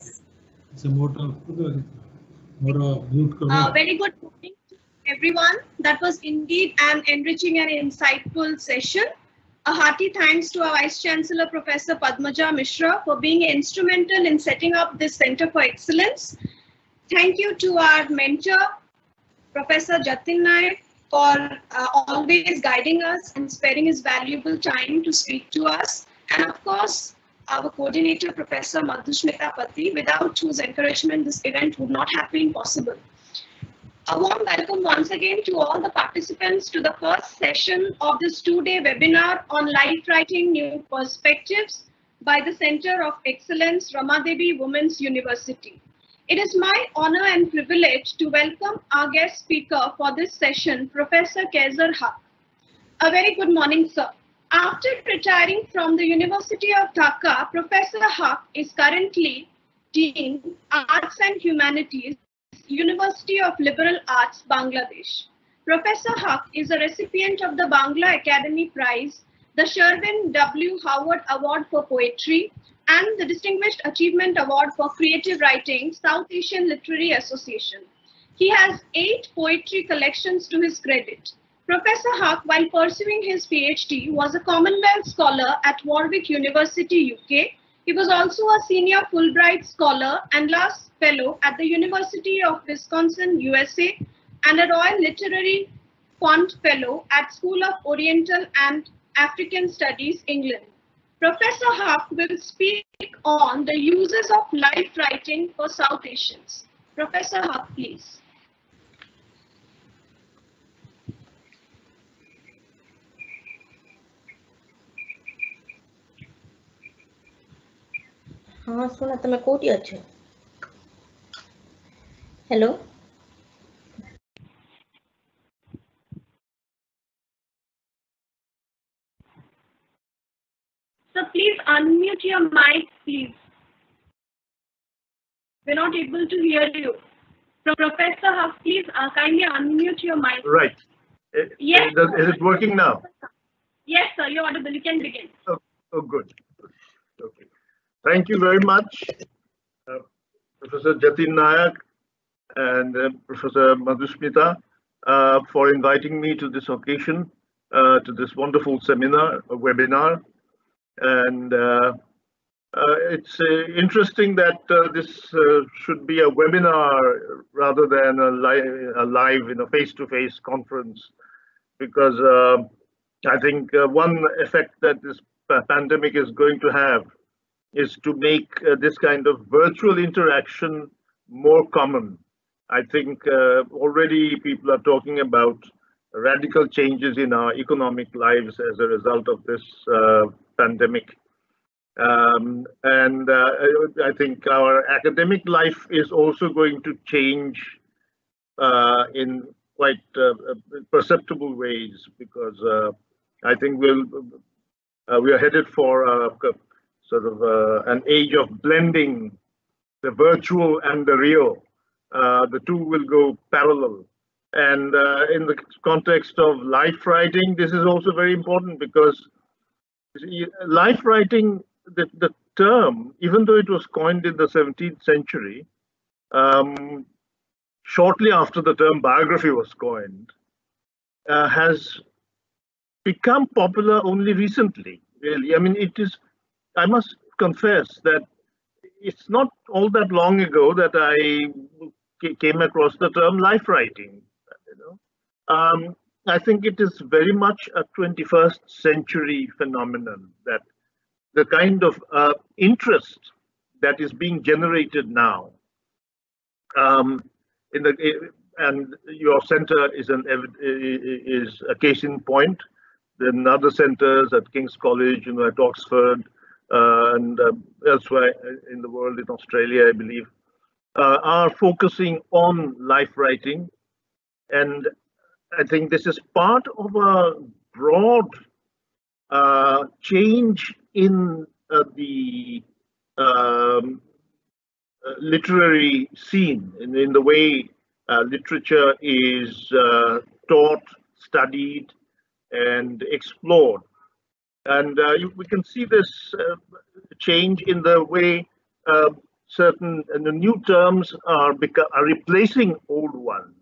It's a mute Uh, very good morning everyone. That was indeed an enriching and insightful session. A hearty thanks to our Vice Chancellor, Professor Padmaja Mishra, for being instrumental in setting up this Center for Excellence. Thank you to our mentor, Professor Jatin Nayak, for uh, always guiding us and sparing his valuable time to speak to us. And of course, our coordinator, Professor Madhusmita Pati, without whose encouragement this event would not have been possible. A warm welcome once again to all the participants to the first session of this two-day webinar on life writing new perspectives by the Center of Excellence Rama Devi Women's University. It is my honor and privilege to welcome our guest speaker for this session, Professor Kaiser Haq. A very good morning, sir. After retiring from the University of Dhaka, Professor Haq is currently Dean, Arts and Humanities, University of Liberal Arts, Bangladesh. Professor Haq is a recipient of the Bangla Academy Prize, the Sherwin W. Howard Award for Poetry, and the Distinguished Achievement Award for Creative Writing, South Asian Literary Association. He has eight poetry collections to his credit. Professor Haq, while pursuing his PhD, was a Commonwealth Scholar at Warwick University, UK. He was also a Senior Fulbright Scholar and last Fellow at the University of Wisconsin, USA, and a Royal Literary Fund Fellow at School of Oriental and African Studies, England. Professor Haq will speak on the uses of life writing for South Asians. Professor Haq, please. ହଁ ଶୁଣ ତମେ କୋଉଠି ଅଛ hello So please unmute your mic, please. We're not able to hear you. Pro- Professor Huff, please uh, kindly unmute your mic. Right. Eh, eh, Yes. does- Is it working now? Yes, sir, you're audible. You can begin. Oh, good. Okay. Thank you very much, uh, Professor Jatin Nayak and uh, Professor Madhusmita, uh, for inviting me to this occasion, uh, to this wonderful seminar, webinar. And uh, uh, it's interesting that this should be a webinar rather than a, li- a live, in a face-to-face conference, because I think one effect that this pandemic is going to have is to make uh, this kind of virtual interaction more common. I think uh, already people are talking about radical changes in our economic lives as a result of this uh, pandemic. Um, and uh, I think our academic life is also going to change uh, in quite uh, perceptible ways because I think we'll we are headed for sort of uh, an age of blending the virtual and the real. Uh, the two will go parallel. And uh, in the context of life writing, this is also very important because life writing, the, the term, even though it was coined in the 17th century, um, shortly after the term biography was coined, uh, has become popular only recently, really. I mean, it is, I must confess that it's not all that long ago that I came across the term life writing. You know, um, I think it is very much a 21st century phenomenon that the kind of uh, interest that is being generated now um, in the and your center is an is a case in point. Then other centers at King's College, you know, at Oxford, and uh, elsewhere in the world, in Australia, I believe, uh, are focusing on life writing, and I think this is part of a broad uh, change in uh, the um, uh, literary scene, in, in the way literature is taught, studied, and explored. And uh, you, we can see this uh, change in the way uh, certain and the new terms are, are replacing old ones.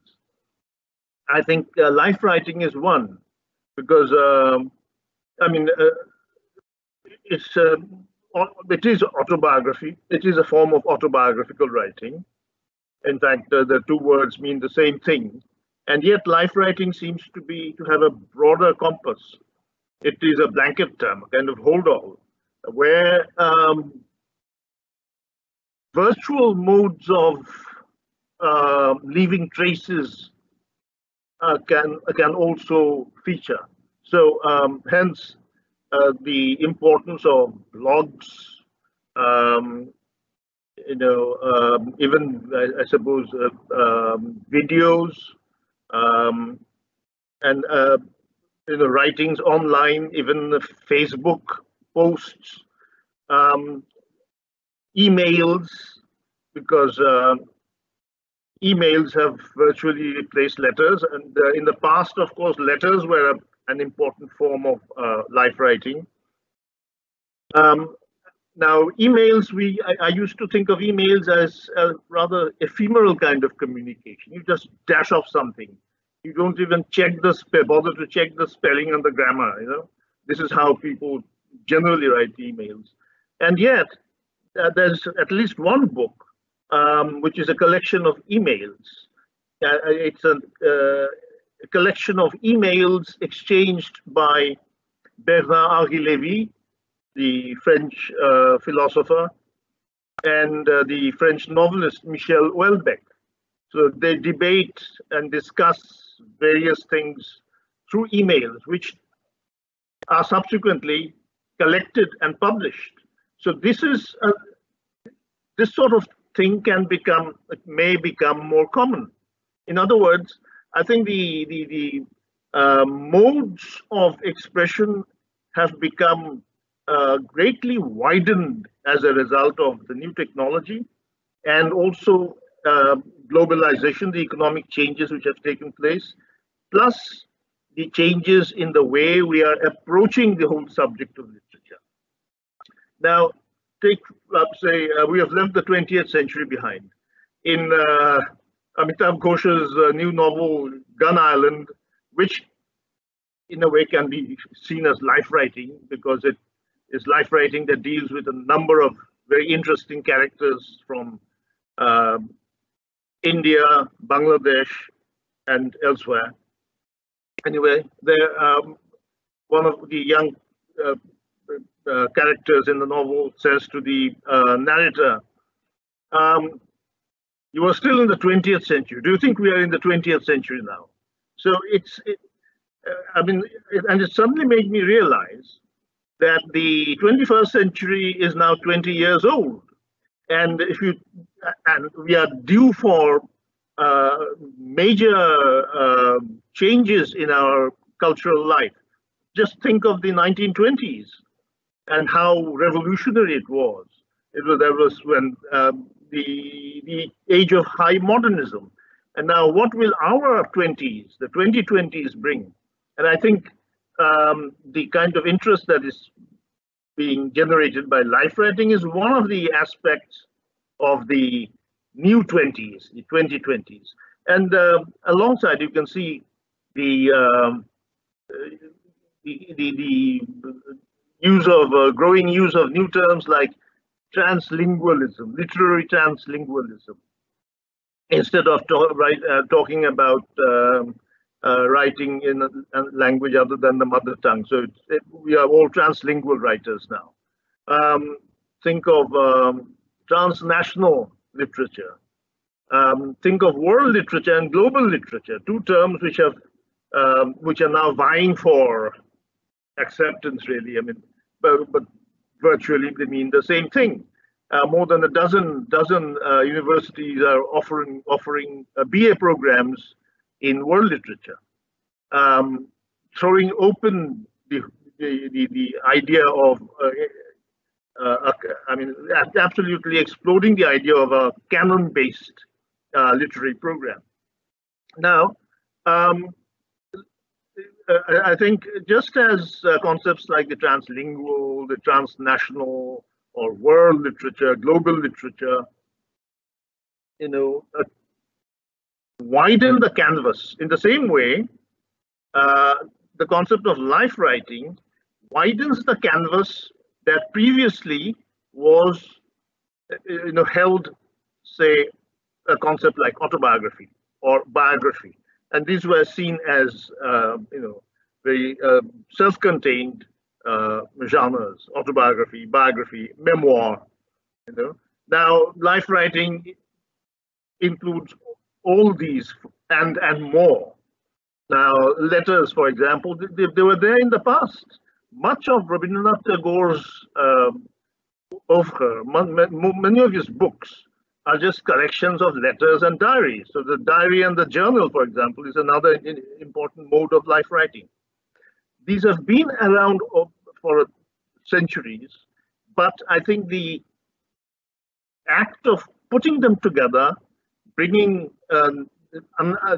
I think uh, life writing is one because um, I mean uh, it's uh, it is autobiography. It is a form of autobiographical writing. In fact, uh, the two words mean the same thing, and yet life writing seems to be to have a broader compass. It is a blanket term, a kind of hold-all, where um, virtual modes of uh, leaving traces uh, can can also feature. So um, hence uh, the importance of blogs, um, you know, um, even I, I suppose uh, um, videos, um, and uh, you know, writings online, even the Facebook posts, um, emails, because uh, emails have virtually replaced letters. And uh, in the past, of course, letters were a, an important form of uh, life writing. Um, now, emails, we I, I, used to think of emails as a rather ephemeral kind of communication. You just dash off something. You don't even check the bother to check the spelling and the grammar. You know, this is how people generally write emails. And yet, uh, there's at least one book um, which is a collection of emails. Uh, it's a, uh, a, collection of emails exchanged by Bernard-Henri Lévy, the French uh, philosopher, and uh, the French novelist Michel Houellebecq. So they debate and discuss various things through emails, which are subsequently collected and published. So this is a, this sort of thing can become, may become more common. In other words, I think the, the, the uh, modes of expression have become uh, greatly widened as a result of the new technology and also uh, globalization, the economic changes which have taken place, plus the changes in the way we are approaching the whole subject of literature. Now, take up, say, uh, we have left the 20th century behind. In uh, Amitav Ghosh's uh, new novel, Gun Island, which in a way can be seen as life writing because it is life writing that deals with a number of very interesting characters from uh, India, Bangladesh, and elsewhere. Anyway, there um, one of the young uh, uh, characters in the novel says to the uh, narrator, um, you are still in the 20th century. Do you think we are in the 20th century now? So it's, it, uh, I mean, it, and it suddenly made me realize that the 21st century is now 20 years old. And if you, and we are due for uh, major uh, changes in our cultural life. Just think of the 1920s and how revolutionary it was. It was that was when um, the the age of high modernism, and now what will our 20s, the 2020s, bring? And I think um, the kind of interest that is being generated by life writing is one of the aspects of the new 20s, the 2020s. And uh, alongside, you can see the, um, the, the, the, use of uh, growing use of new terms like translingualism, literary translingualism, instead of right, uh, talking about um, uh, writing in a, a, language other than the mother tongue. So it, we are all translingual writers now. Um, think of um, transnational literature. Um, think of world literature and global literature, two terms which have um, which are now vying for acceptance really. I mean, but, but virtually they mean the same thing. Uh, more than a dozen dozen uh, universities are offering offering uh, BA programs in world literature, um, throwing open the the, the, the idea of uh, uh, I mean absolutely exploding the idea of a canon-based uh, literary program. Now, um, uh, I think just as uh, concepts like the translingual, the transnational, or world literature, global literature you know, uh, widen the canvas in the same way. Uh, the concept of life writing widens the canvas that previously was, uh, you know, held, say, a concept like autobiography or biography, and these were seen as, uh, you know, very uh, self-contained uh, genres: autobiography, biography, memoir. You know, now life writing includes all these and and more. Now, letters, for example, they, they were there in the past. Much of Rabindranath Tagore's um, oeuvre, many of his books are just collections of letters and diaries. So the diary and the journal, for example, is another important mode of life writing. These have been around for centuries, but I think the act of putting them together, bringing um,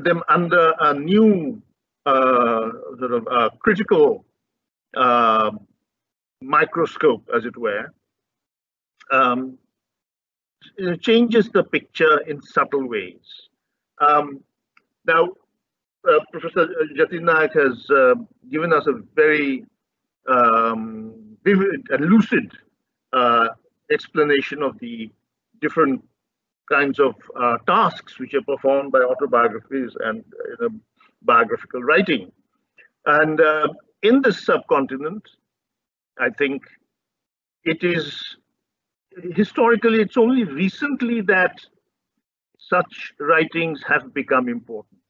them under a new uh, sort of uh, critical uh, microscope, as it were, um, it changes the picture in subtle ways. Um, now, uh, Professor Jatin Nayak has uh, given us a very um, vivid and lucid uh, explanation of the different kinds of uh, tasks which are performed by autobiographies and uh, biographical writing. And uh, in this subcontinent, I think it is historically, it's only recently that such writings have become important.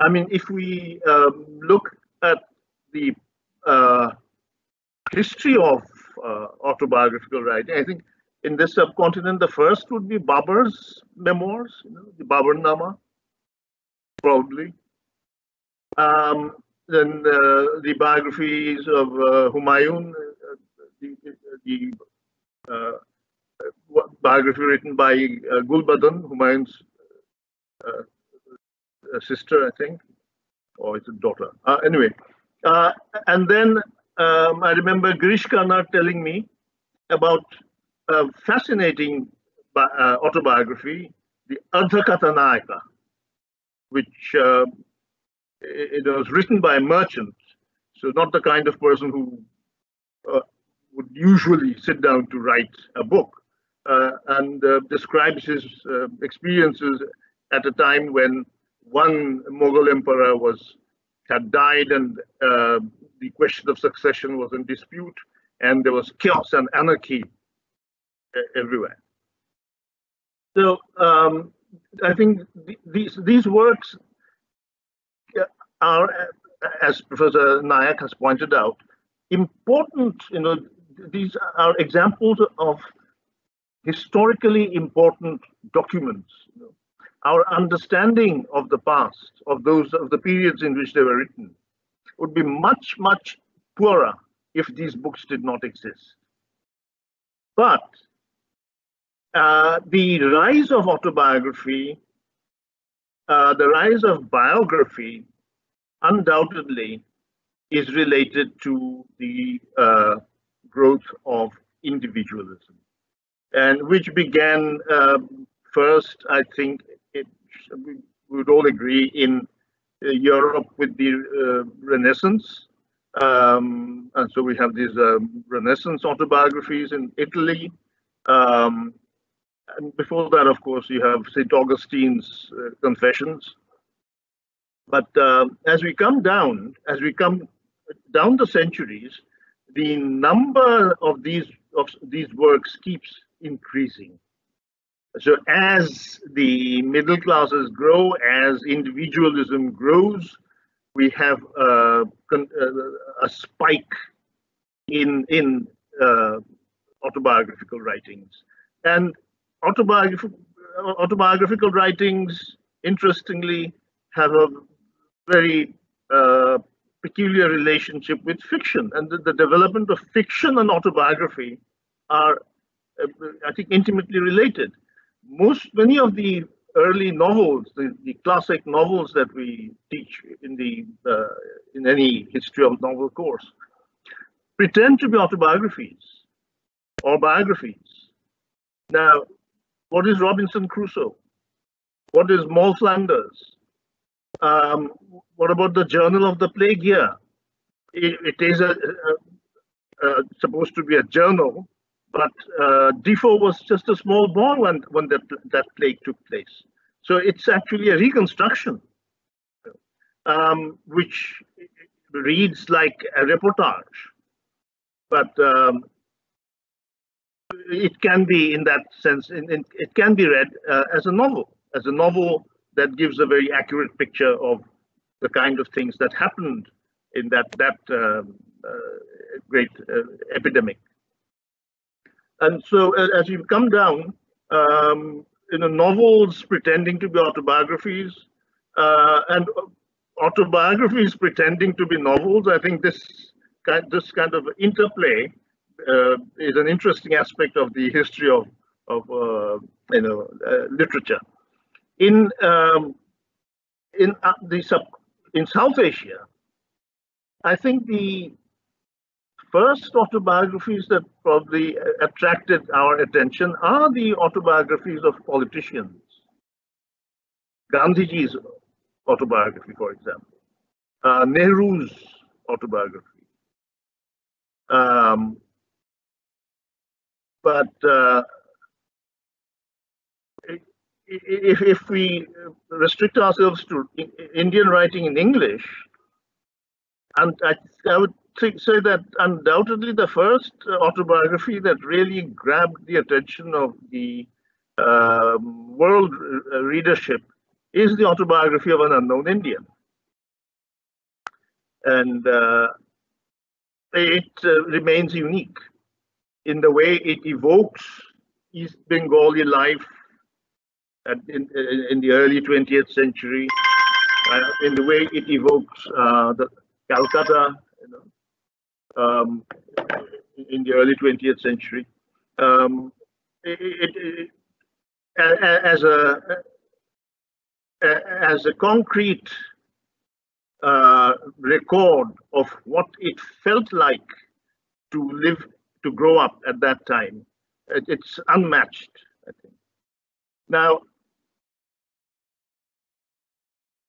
I mean, if we um, look at the uh, history of uh, autobiographical writing, I think in this subcontinent, the first would be Babur's memoirs, you know, the Baburnama, probably. Um, then uh, the biographies of uh, Humayun, uh, the, the uh, biography written by uh, Gulbadan, Humayun's uh, sister, I think, or it's a daughter. Uh, anyway, uh, and then um, I remember Girish Karnad telling me about a fascinating uh, autobiography, the Ardhakathanaka, which uh, it, was written by a merchant, so not the kind of person who uh, would usually sit down to write a book, uh, and describes his experiences at a time when one Mughal emperor was had died and uh, the question of succession was in dispute and there was chaos and anarchy everywhere. So um, I think th these these works are, as Professor Nayak has pointed out, important. You know, these are examples of historically important documents. You know, our understanding of the past, of those of the periods in which they were written, would be much, much poorer if these books did not exist. But uh, the rise of autobiography, uh, the rise of biography, undoubtedly is related to the uh, growth of individualism, and which began um, first, I think, we would all agree in uh, Europe with the uh, Renaissance. Um, and so we have these um, Renaissance autobiographies in Italy. Um, and before that, of course, you have St. Augustine's uh, Confessions. But uh, as we come down, as we come down the centuries, the number of these of these works keeps increasing. So as the middle classes grow, as individualism grows, we have uh, a spike in in uh, autobiographical writings, and autobiographical autobiographical writings, interestingly, have a very uh, peculiar relationship with fiction, and the, the, development of fiction and autobiography are, uh, I think, intimately related most many of the early novels, the, the classic novels that we teach in the uh, in any history of novel course, pretend to be autobiographies or biographies. Now, What is Robinson Crusoe? What is Moll Flanders? Um, what about the Journal of the Plague Year? It, it is a, a, a, supposed to be a journal, but uh, Defoe was just a small boy when, when that, that plague took place. So it's actually a reconstruction, um, which reads like a reportage, but um, it can be in that sense, in, it can be read uh, as a novel, as a novel that gives a very accurate picture of the kind of things that happened in that, that uh, uh, great uh, epidemic. And so as you come down, um, you know, novels pretending to be autobiographies uh, and autobiographies pretending to be novels, I think this kind, this kind of interplay is an interesting aspect of the history of, of uh, you know, uh, literature. In um, in uh, the sub in South Asia, I think the first autobiographies that probably attracted our attention are the autobiographies of politicians. Gandhiji's autobiography, for example, uh, Nehru's autobiography. Um, but uh, if, if we restrict ourselves to Indian writing in English, and I, I would think, say that undoubtedly the first autobiography that really grabbed the attention of the uh, world readership is the autobiography of an unknown Indian. And uh, it uh, remains unique in the way it evokes East Bengali life in, in the early 20th century, uh, in the way it evokes uh, the Calcutta, you know, um, in the early 20th century. Um, it, it, it, as a as a concrete uh, record of what it felt like to live, to grow up at that time. It's unmatched, I think. Now,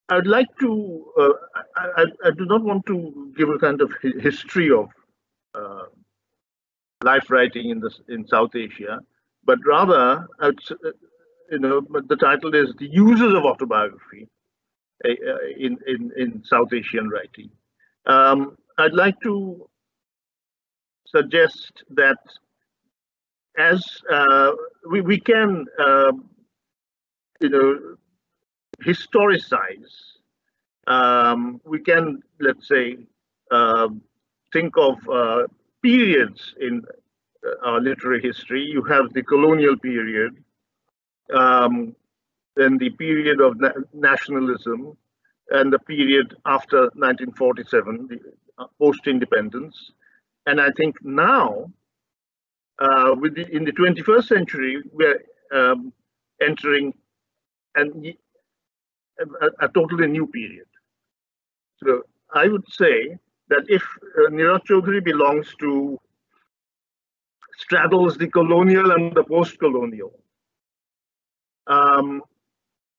I'd like to, uh, I, I, I, do not want to give a kind of history of uh, life writing in, this, in South Asia, but rather, you know, the title is The Uses of Autobiography uh, in, in, in South Asian writing. Um, I'd like to suggest that as uh, we, we can, uh, you know, historicize, um, we can, let's say, uh, think of uh, periods in uh, our literary history. You have the colonial period, um, then the period of na nationalism, and the period after 1947, the uh, post-independence. And I think now, uh, with the, in the 21st century, we're um, entering an, a, a, totally new period. So I would say that if uh, belongs to, straddles the colonial and the post-colonial, um,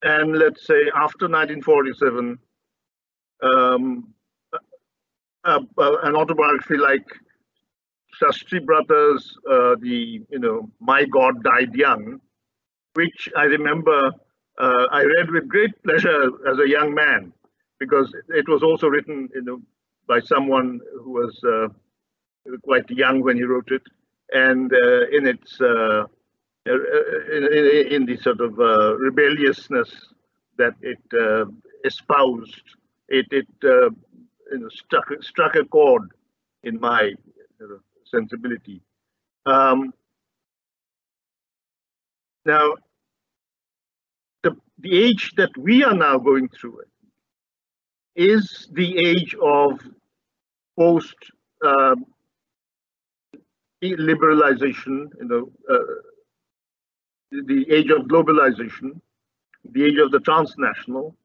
and let's say after 1947, um, an autobiography like Sasthi Brata's, uh, the you know My God Died Young, which I remember uh, I read with great pleasure as a young man because it was also written you know by someone who was uh, quite young when he wrote it, and uh, in its uh, in, in, in, the sort of uh, rebelliousness that it uh, espoused, it, it you know, struck, struck a chord in my sensibility. Um, now, the, the age that we are now going through it is the age of post uh, liberalization, you know, uh, the age of globalization, the age of the transnational,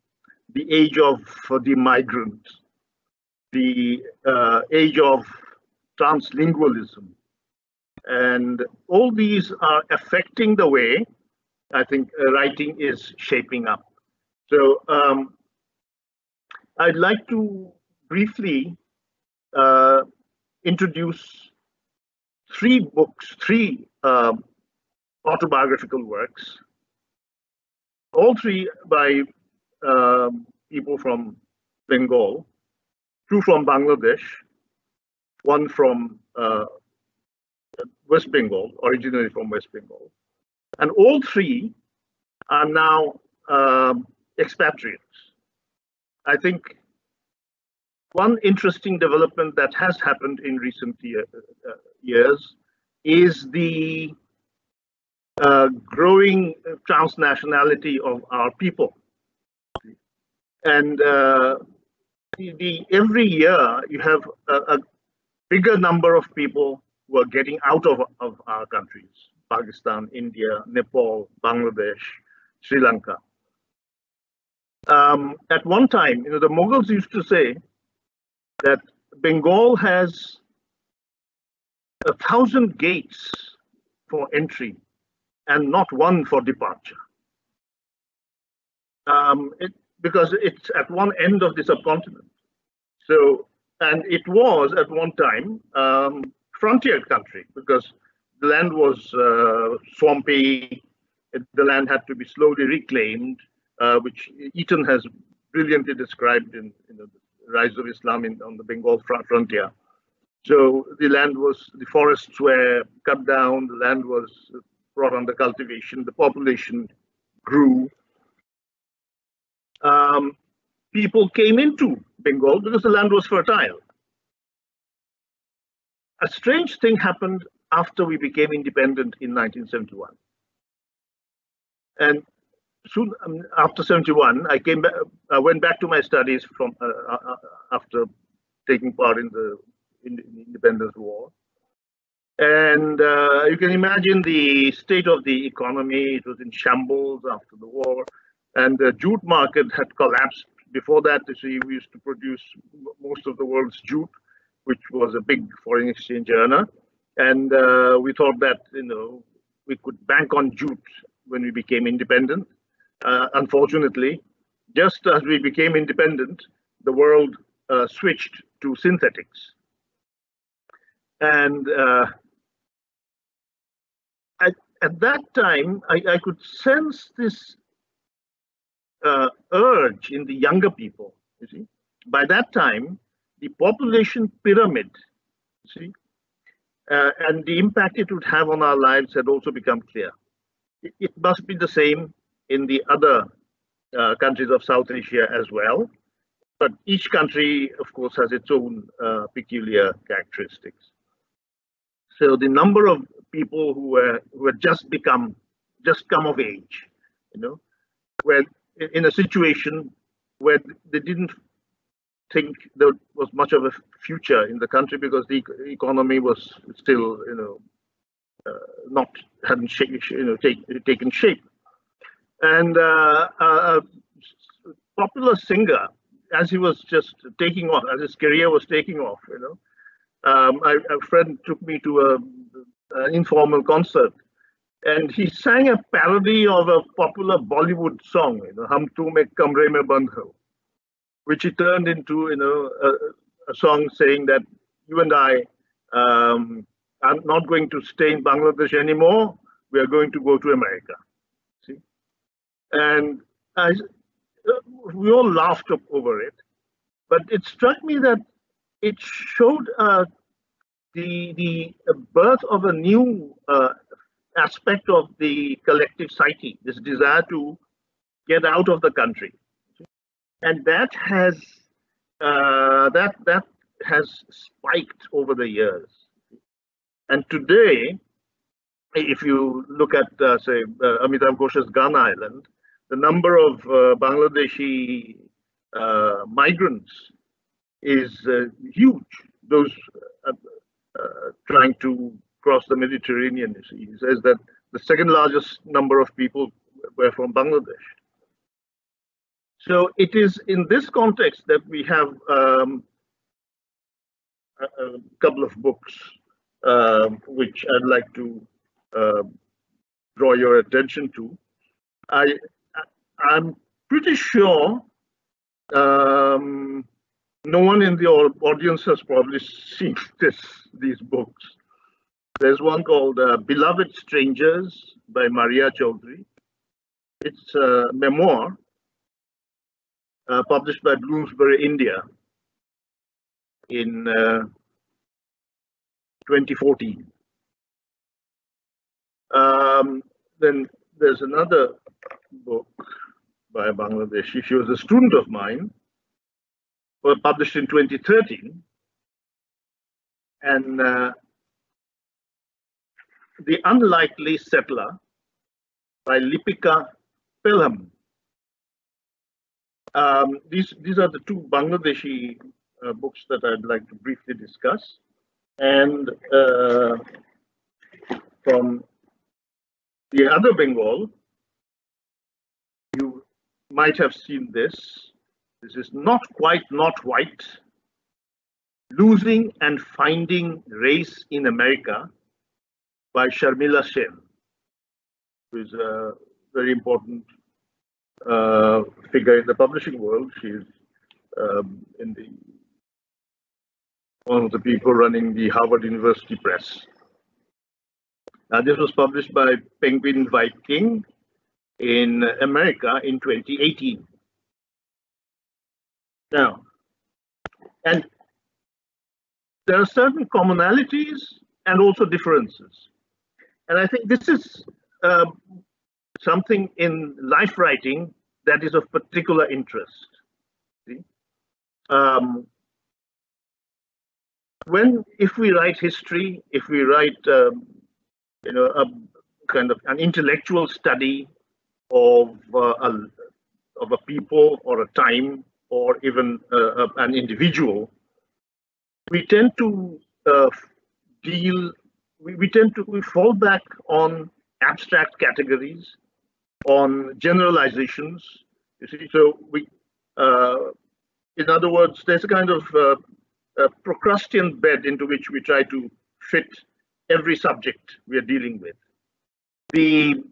the age of the migrant, the uh, age of translingualism. And all these are affecting the way I think uh, writing is shaping up. So um, I'd like to briefly uh, introduce three books, three um, autobiographical works, all three by um, people from Bengal, two from Bangladesh, one from uh, West Bengal, originally from West Bengal. And all three are now um, expatriates. I think one interesting development that has happened in recent year, uh, years is the uh, growing transnationality of our people. And uh, the, the, every year you have a, a, bigger number of people were getting out of, of our countries, Pakistan, India, Nepal, Bangladesh, Sri Lanka. Um, at one time, you know, the Mughals used to say that Bengal has a thousand gates for entry and not one for departure. Um, it, because it's at one end of the subcontinent. So, and it was at one time um, frontier country because the land was uh, swampy, the land had to be slowly reclaimed, uh, which Eaton has brilliantly described in, in the rise of Islam in, on the Bengal frontier. So the land was, the forests were cut down, the land was brought under cultivation, the population grew. Um, people came into Bengal because the land was fertile. A strange thing happened after we became independent in 1971. And soon um, after 71, I came back, I went back to my studies from uh, uh, uh after taking part in the, in the independence war. And uh, you can imagine the state of the economy. It was in shambles after the war. And the jute market had collapsed. Before that, see, we used to produce most of the world's jute, which was a big foreign exchange earner. And uh, we thought that, you know, we could bank on jute when we became independent. Uh, unfortunately, just as we became independent, the world uh, switched to synthetics. And uh, at, at, that time, I, I, could sense this uh, urge in the younger people. You see, by that time, the population pyramid, see, uh, and the impact it would have on our lives had also become clear. It, it must be the same in the other uh, countries of South Asia as well. But each country, of course, has its own uh, peculiar characteristics. So the number of people who were who had just become just come of age, you know, were in a situation where they didn't think there was much of a future in the country because the economy was still, you know, uh, not hadn't you know take, taken shape. And uh, a popular singer, as he was just taking off, as his career was taking off, you know, um, I, a friend took me to a, an informal concert, and he sang a parody of a popular Bollywood song, you know, "Hum Tum Ek Kamre Mein Band Ho," which he turned into, you know, a, a song saying that you and I um, are not going to stay in Bangladesh anymore. We are going to go to America. See, And I, we all laughed over it, but it struck me that it showed uh, the the birth of a new uh, aspect of the collective psyche, this desire to get out of the country, and that has uh, that that has spiked over the years. And today, if you look at, uh, say, uh, Amitav Ghosh's Gun Island, the number of uh, Bangladeshi uh, migrants is uh, huge. Those uh, trying to cross the Mediterranean, you see. He says that the second largest number of people were from Bangladesh. So it is in this context that we have um, a, a, couple of books um, which I'd like to uh, draw your attention to. I, I'm pretty sure um, no one in the audience has probably seen this these books. There's one called uh, Beloved Strangers by Maria Chaudhuri. It's a memoir uh, published by Bloomsbury, India in uh, 2014. Um, then there's another book by a Bangladeshi. She was a student of mine, well, published in 2013. And uh, The Unlikely Settler by Lipika Pelham. Um, these, these are the two Bangladeshi uh, books that I'd like to briefly discuss. And uh, from the other Bengal, you might have seen this. This is not quite not white. Losing and Finding Race in America by Sharmila Sen, who is a very important uh, figure in the publishing world. She's um, in the one of the people running the Harvard University Press. Now, this was published by Penguin Viking in America in 2018. Now, and there are certain commonalities and also differences. And I think this is uh, something in life writing that is of particular interest. Um, when, if we write history, if we write, um, you know, a kind of an intellectual study of uh, a, of a people or a time or even uh, an individual, we tend to uh, deal, we, we tend to we fall back on abstract categories, on generalizations. You see, so we, uh, in other words, there's a kind of uh, a Procrustean bed into which we try to fit every subject we are dealing with. The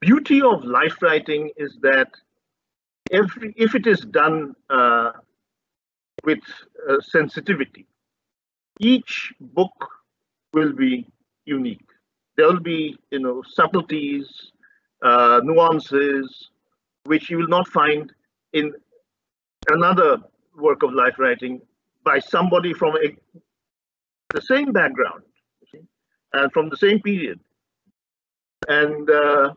beauty of life writing is that every, if it is done uh, with uh, sensitivity, each book will be unique. There will be, you know, subtleties, uh, nuances, which you will not find in another work of life writing by somebody from a, the same background and from the same period. And uh,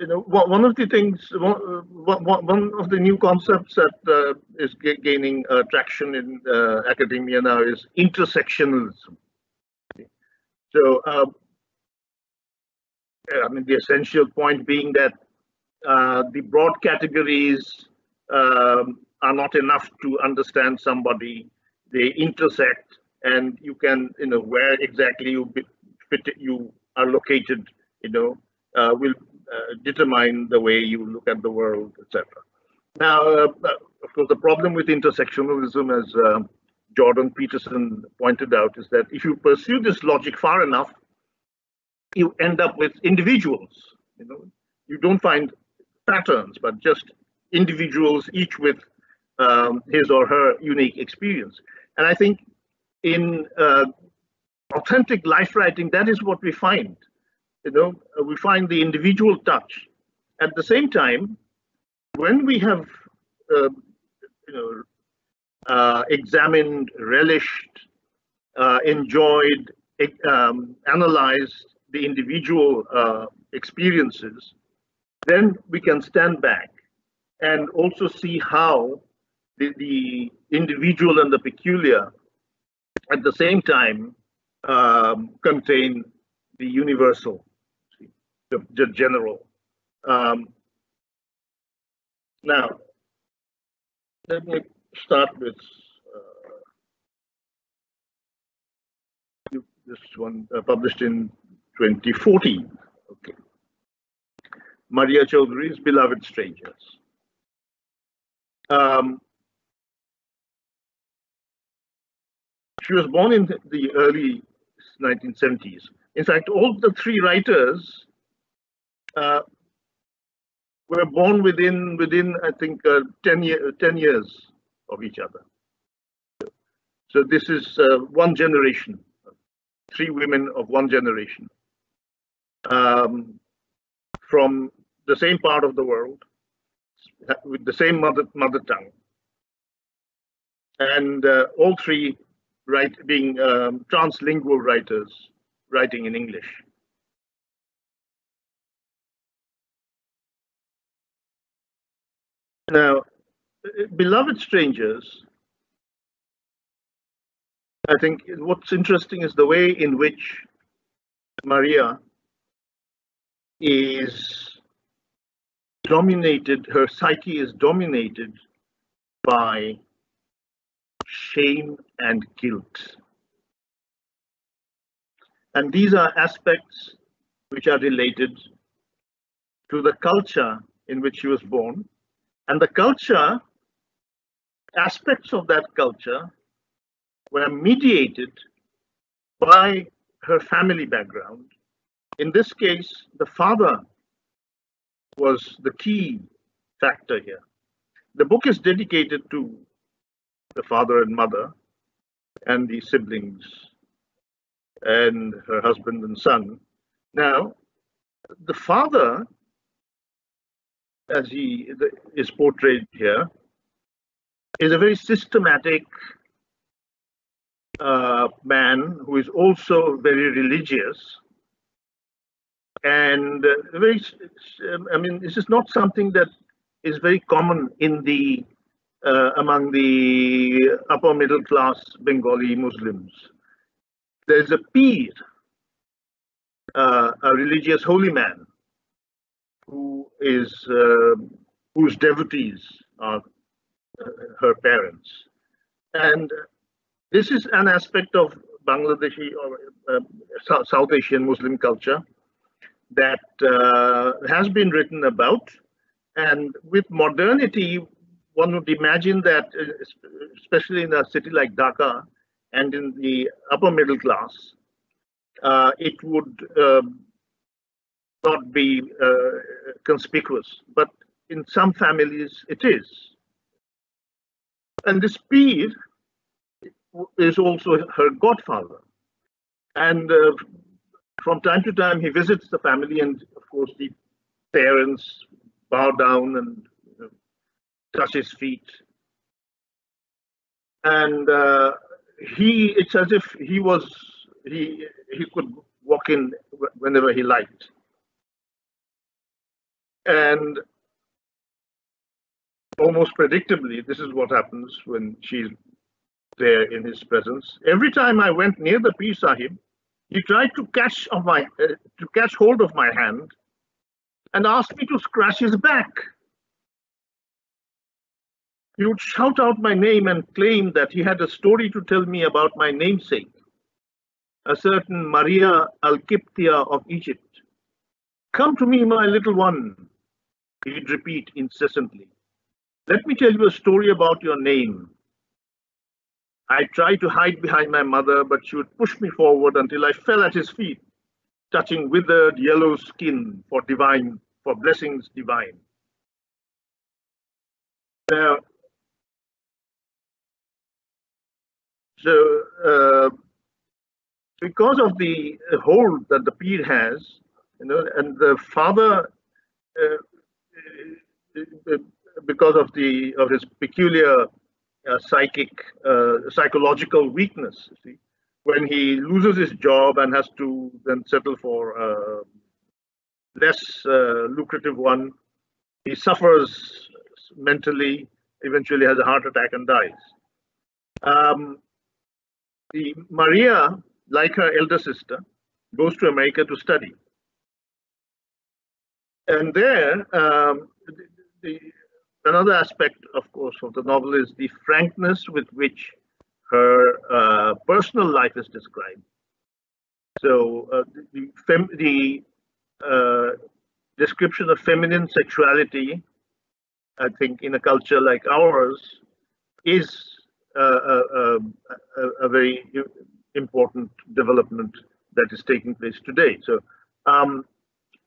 you know, one of the things, one, one of the new concepts that uh, is gaining uh, traction in uh, academia now is intersectionalism. So, um, I mean, the essential point being that uh, the broad categories um, are not enough to understand somebody. They intersect, and you can, you know, where exactly you fit, you are located, you know, uh, will uh, determine the way you look at the world, etc. Now, uh, of course, the problem with intersectionalism, as uh, Jordan Peterson pointed out, is that if you pursue this logic far enough, you end up with individuals. You know, you don't find patterns, but just individuals, each with um, his or her unique experience. And I think in uh, authentic life writing, that is what we find. You know, uh, we find the individual touch. At the same time, when we have, uh, you know, uh, examined, relished, uh, enjoyed, um, analyzed the individual uh, experiences, then we can stand back and also see how the, the individual and the peculiar at the same time um, contain the universal, the, the general. Um, now, let me start with uh, this one uh, published in 2014. Okay. Maria Chaudhuri's Beloved Strangers. Um, She was born in the early 1970s. In fact, all the three writers uh, were born within within I think uh, 10 year, 10 years of each other. So this is uh, one generation, three women of one generation um, from the same part of the world with the same mother mother tongue, and uh, all three write being um, translingual writers writing in English. Now, beloved strangers, I think what's interesting is the way in which Maria is dominated, her psyche is dominated by shame and guilt. And these are aspects which are related to the culture in which she was born. And the culture, aspects of that culture, were mediated by her family background. In this case, the father was the key factor here. The book is dedicated to the father and mother and the siblings and her husband and son. Now, the father, as he is portrayed here, is a very systematic uh, man who is also very religious. And uh, very i mean this is not something that is very common in the uh, among the upper middle class bengali muslims. There's a pir uh, a religious holy man who is uh, whose devotees are her parents and this is an aspect of bangladeshi or uh, south asian muslim culture that uh, has been written about. And with modernity, one would imagine that, uh, especially in a city like Dhaka and in the upper middle class, uh, it would um, not be uh, conspicuous. But in some families, it is. And this pir is also her godfather. And uh, from time to time, he visits the family, and of course, the parents bow down and you know, touch his feet. And uh, he, it's as if he was, he, he could walk in whenever he liked. And almost predictably, this is what happens when she's there in his presence. Every time I went near the Pir Sahib, he tried to catch of my uh, to catch hold of my hand and asked me to scratch his back. He would shout out my name and claim that he had a story to tell me about my namesake, a certain Maria Alkiptia of Egypt. Come to me, my little one, he'd repeat incessantly. Let me tell you a story about your name. I tried to hide behind my mother, but she would push me forward until I fell at his feet, touching withered yellow skin for divine, for blessings divine. Now, so uh, because of the hold that the pir has, you know, and the father, uh, uh because of the of his peculiar uh, psychic, uh, psychological weakness. See, when he loses his job and has to then settle for a less uh, lucrative one, he suffers mentally, eventually has a heart attack and dies. Um, the Maria, like her elder sister, goes to America to study. And there, um, the, another aspect, of course, of the novel is the frankness with which her uh, personal life is described. So uh, the, fem the uh, description of feminine sexuality, I think, in a culture like ours, is a, a, a, very important development that is taking place today. So, um,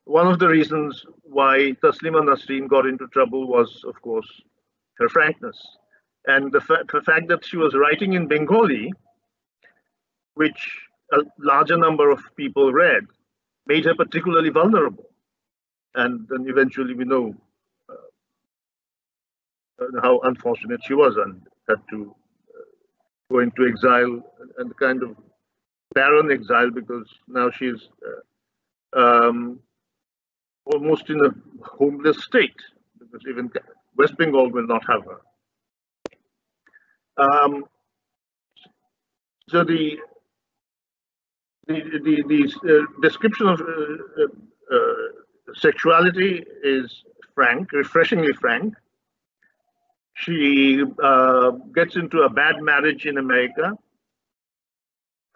one of the reasons why Taslima Nasreen got into trouble was, of course, her frankness. And the, fa the fact that she was writing in Bengali, which a larger number of people read, made her particularly vulnerable. And then eventually we know uh, how unfortunate she was and had to uh, go into exile and kind of barren exile because now she's uh, um, almost in a homeless state because even West Bengal will not have her. Um, so the the the, the uh, description of uh, uh, sexuality is frank, refreshingly frank. She uh, gets into a bad marriage in America,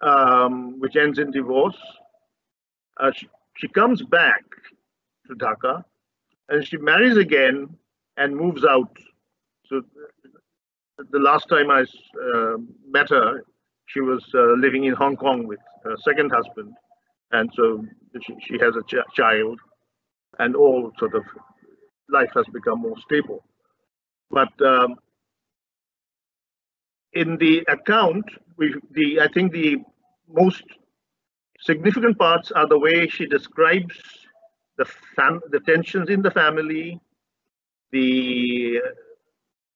um, which ends in divorce. Uh, she, she comes back to Dhaka and she marries again and moves out. So the last time I uh, met her, she was uh, living in Hong Kong with her second husband. And so she, she has a ch child and all sort of life has become more stable. But um, in the account, we, the I think the most significant parts are the way she describes the fam the tensions in the family, the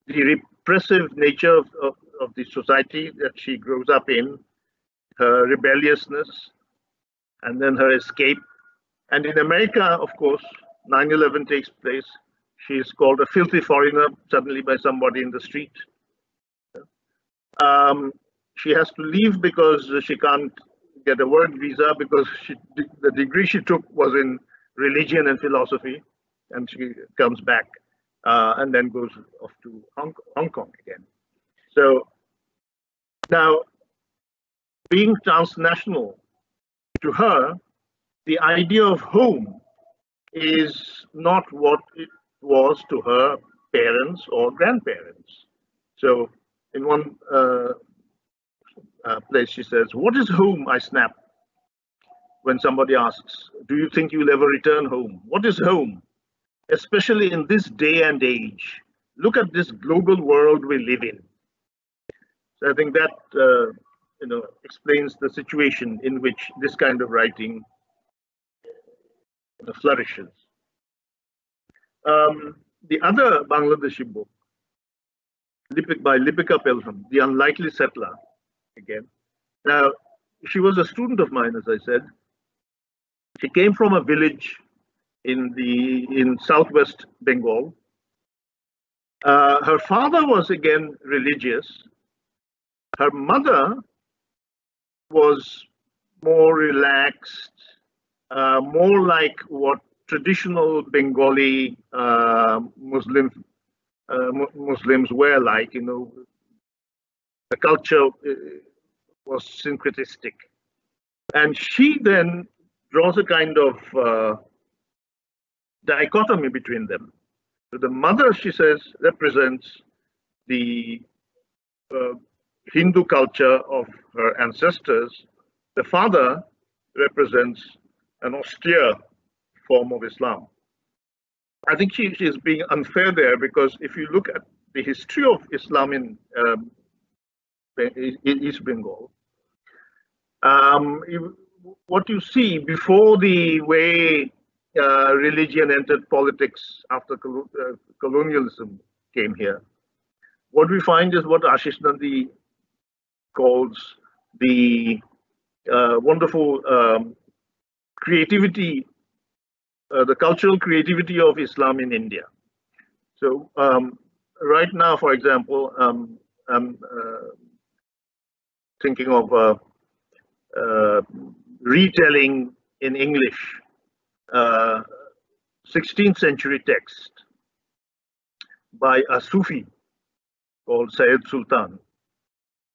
the repressive nature of, of, of the society that she grows up in, her rebelliousness, and then her escape. And in America, of course, 9-11 takes place. She is called a filthy foreigner suddenly by somebody in the street. Um, she has to leave because she can't get a work visa because she, the degree she took was in religion and philosophy, and she comes back uh, and then goes off to Hong, Hong Kong again. So now, being transnational, to her, the idea of home is not what it was to her parents or grandparents. So in one uh, uh, place she says, what is home, I snap when somebody asks, do you think you'll ever return home? What is home? Especially in this day and age. Look at this global world we live in. So I think that uh, you know explains the situation in which this kind of writing flourishes. Um, the other Bangladeshi book Lipik, by Lipika Pelham, The Unlikely Settler, again. Now, she was a student of mine, as I said, she came from a village in the in southwest Bengal. Uh, her father was again religious. Her mother was more relaxed, uh, more like what traditional Bengali uh, Muslim uh, Muslims were like. You know, the culture uh, was syncretistic, and she then draws a kind of uh, dichotomy between them. So the mother, she says, represents the uh, Hindu culture of her ancestors. The father represents an austere form of Islam. I think she, she is being unfair there because if you look at the history of Islam in um, East Bengal, um, what you see before the way uh, religion entered politics after uh, colonialism came here, what we find is what Ashis Nandy calls the uh, wonderful um, creativity, uh, the cultural creativity of Islam in India. So um, right now, for example, um, I'm uh, thinking of uh, retelling in English uh, 16th century text by a Sufi called Syed Sultan,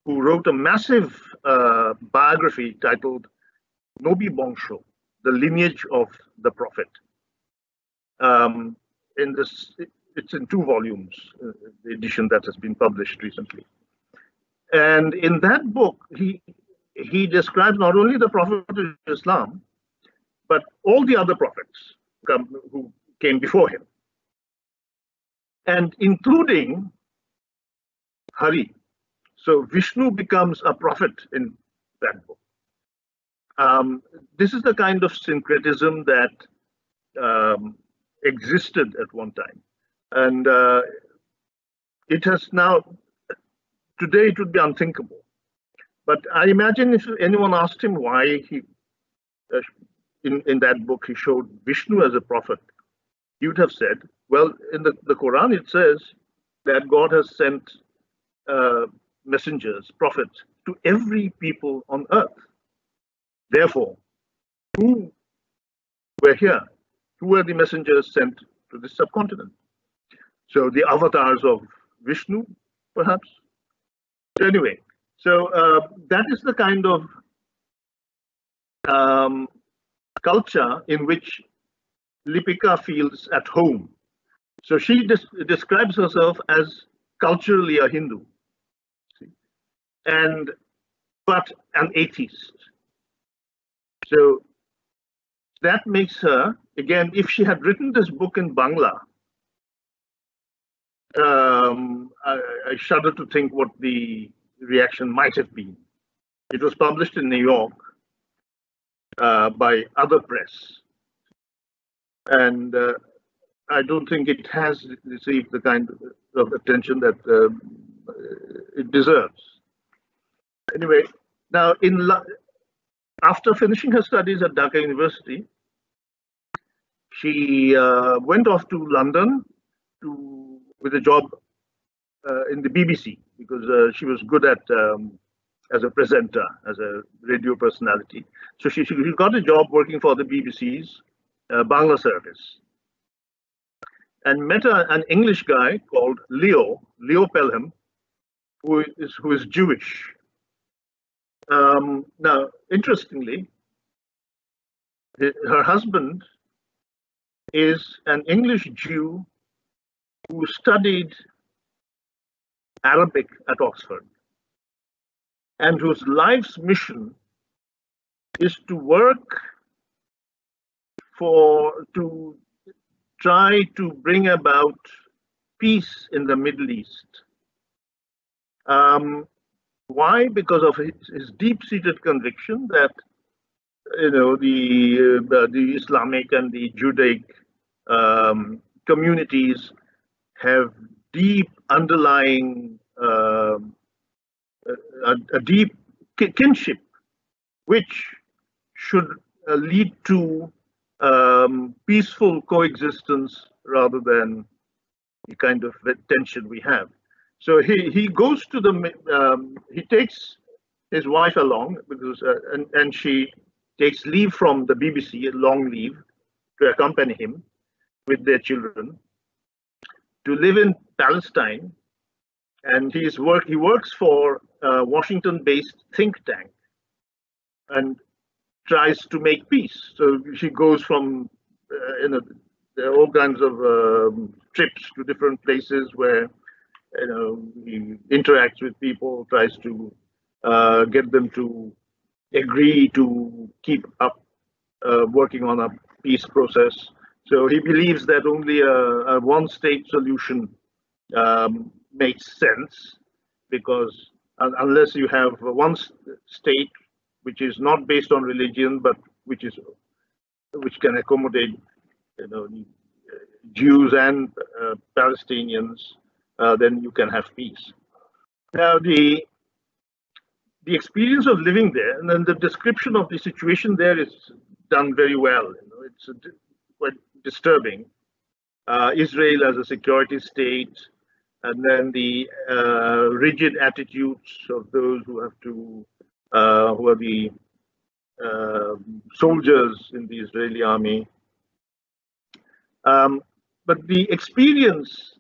who wrote a massive uh, biography titled Nobi Bongsho, the lineage of the Prophet. Um, in this, it's in two volumes, uh, the edition that has been published recently. And in that book, he he describes not only the Prophet of Islam, but all the other prophets. who came before him, and including Hari. So Vishnu becomes a prophet in that book. Um, this is the kind of syncretism that um, existed at one time. And uh, it has now, today it would be unthinkable. But I imagine if anyone asked him why he, uh, in, in that book, he showed Vishnu as a prophet, he would have said, well, in the, the Quran, it says that God has sent uh, messengers, prophets, to every people on earth. Therefore, who were here? Who were the messengers sent to the subcontinent? So the avatars of Vishnu, perhaps? Anyway, so uh, that is the kind of um, culture in which Lipika feels at home. So she des- describes herself as culturally a Hindu, and but an atheist. So that makes her, again, if she had written this book in Bangla, um, I, I shudder to think what the reaction might have been. It was published in New York uh, by other press. And uh, I don't think it has received the kind of attention that uh, it deserves. Anyway, now in after finishing her studies at Dhaka University, she uh, went off to London to with a job in the BBC because uh, she was good at um, as a presenter, as a radio personality. So she, she got a job working for the BBC's uh, Bangla service and met a, an English guy called Leo, Leo Pelham, who is who is Jewish. Um, now, interestingly, her husband is an English Jew who studied Arabic at Oxford and whose life's mission is to work for to try to bring about peace in the Middle East. Um, why? Because of his, his deep-seated conviction that you know the uh, the Islamic and the Judaic um, communities have deep underlying uh, a, a, deep kinship, which should uh, lead to um, peaceful coexistence rather than the kind of tension we have. So he, he goes to the, um, he takes his wife along because, uh, and, and she takes leave from the BBC, a long leave, to accompany him with their children to live in Palestine. And he's work, he works for a Washington-based think tank and tries to make peace. So she goes from, uh, you know, there are all kinds of um, trips to different places where, you know, he interacts with people, tries to uh, get them to agree to keep up uh, working on a peace process. So he believes that only a, a one-state solution um, makes sense because unless you have one state which is not based on religion but which is which can accommodate you know Jews and uh, Palestinians, uh, then you can have peace. Now the the experience of living there and then the description of the situation there is done very well. You know, it's quite disturbing. Uh, Israel as a security state, and then the uh, rigid attitudes of those who have to, uh, who are the uh, soldiers in the Israeli army. Um, but the experience